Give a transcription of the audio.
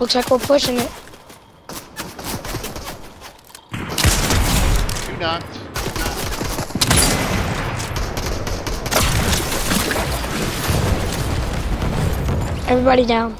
Looks like we're pushing it. Two knocked. Everybody down.